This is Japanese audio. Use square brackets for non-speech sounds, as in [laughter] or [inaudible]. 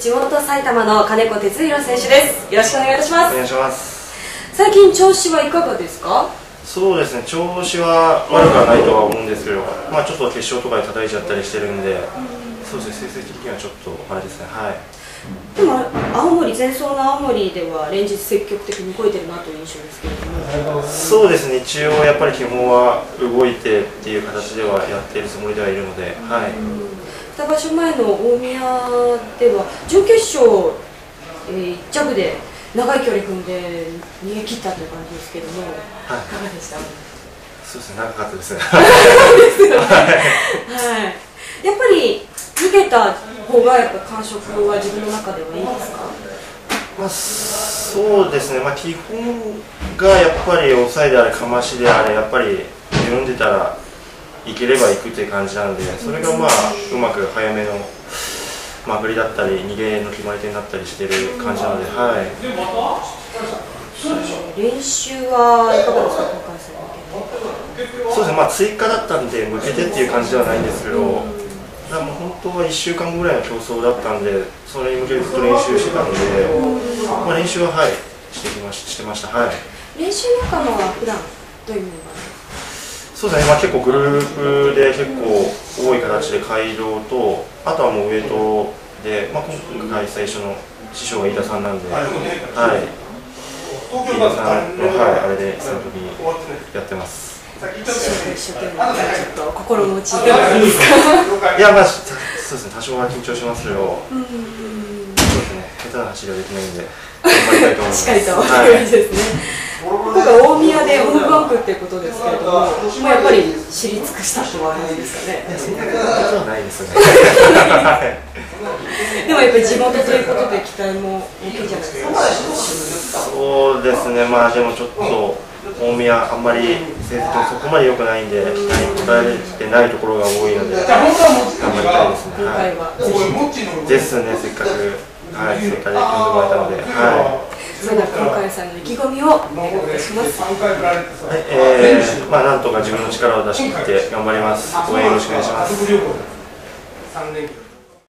地元埼玉の金子哲弘選手です。よろしくお願いいたします。お願いします。最近調子はいかがですか？そうですね。調子は悪くはないとは思うんですけど、まあ、ちょっと決勝とかで叩いちゃったりしてるんで、そうですね成績的にはちょっとあれですね。はい。でも青森前走の青森では連日積極的に動いてるなという印象ですけれども。そうですね。一応やっぱり基本は動いてっていう形ではやっているつもりではいるので、はい、2場所前の大宮では準決勝、えー、1着で長い距離組ん。で逃げ切ったという感じですけども、はいいかがでしたそうですね長かったですねはい、やっぱり逃げた方がやっぱ感触は自分の中ではいいですか？まあ、そうですね、まあ、基本がやっぱり抑えであれかましであれやっぱり読んでたらいければいくっていう感じなのでそれがまあうまく早めのまぐりだったり逃げの決まり手になったりしてる感じなので、はい、練習はいかがですか？今回そうですね、まあ、追加だったんで向けてっていう感じではないんですけど、だからもう本当は1週間後ぐらいの競争だったんでそれに向けてずっと練習してたんで、まあ、練習ははいしてきまししてました。はい。練習仲間は普段どういうメンバーそうですね、まあ、結構グループで結構多い形で街道とあとはもう上戸で、まあ、今回最初の師匠が飯田さんなんで、はい、飯田さんの、はい、あれでその時にやってます一生懸命ちょっと心の内いやまあそうですね多少は緊張しますけどうんそうですね下手な走りはできないんで頑張りたいと思います。しっかりと。はい。いいですね今回大宮でオールバンクっていうことですけれども、もうやっぱり知り尽くしたって感じですかね。そんなことはないですね。はい [laughs] でもやっぱり地元ということで期待も大きいじゃないですか。そうですね、まあでもちょっと大宮、あんまり成績もそこまで良くないんで、期待に応えてないところが多いので、頑張りたい。ですね。ですね、せっかく、はい、せっかく呼んでもらえたので、はそれでは今回さんの意気込みをお願いします。い、はいえー、まあなんとか自分の力を出し切って頑張ります。応援よろしくお願いします。3連休